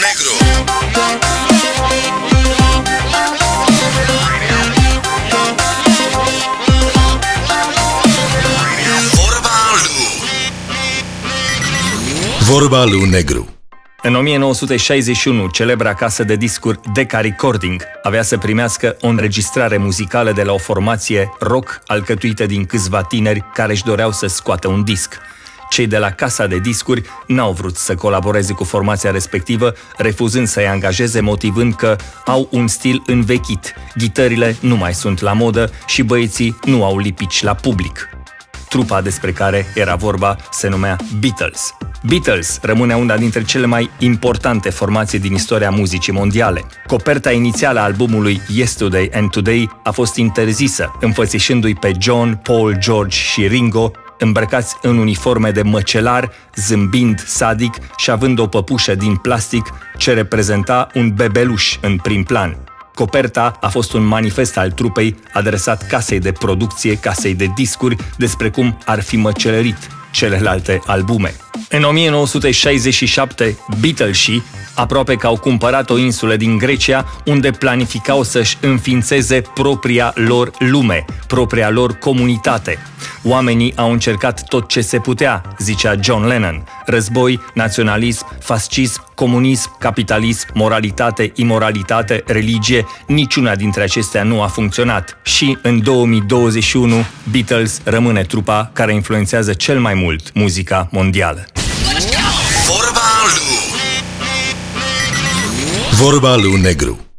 negru. Vorba lui. Vorba lui negru. În 1961, celebra casă de discuri Decca Recording avea să primească o înregistrare muzicală de la o formație rock alcătuită din câțiva tineri care își doreau să scoată un disc. Cei de la casa de discuri n-au vrut să colaboreze cu formația respectivă, refuzând să-i angajeze, motivând că au un stil învechit, ghitările nu mai sunt la modă și băieții nu au lipici la public. Trupa despre care era vorba se numea Beatles. Beatles rămâne una dintre cele mai importante formații din istoria muzicii mondiale. Coperta inițială a albumului Yesterday and Today a fost interzisă, înfățișându-i pe John, Paul, George și Ringo îmbrăcați în uniforme de măcelar, zâmbind sadic și având o păpușă din plastic ce reprezenta un bebeluș în prim plan. Coperta a fost un manifest al trupei adresat casei de producție, casei de discuri, despre cum ar fi măcelărit celelalte albume. În 1967, Beatlesii aproape că au cumpărat o insulă din Grecia unde planificau să-și înființeze propria lor lume, propria lor comunitate. Oamenii au încercat tot ce se putea, zicea John Lennon. Război, naționalism, fascism, comunism, capitalism, moralitate, imoralitate, religie, niciuna dintre acestea nu a funcționat. Și în 2021, Beatles rămâne trupa care influențează cel mai mult muzica mondială. Vorba lui Vorba lui negru